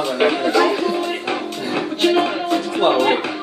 Lava, not Flower.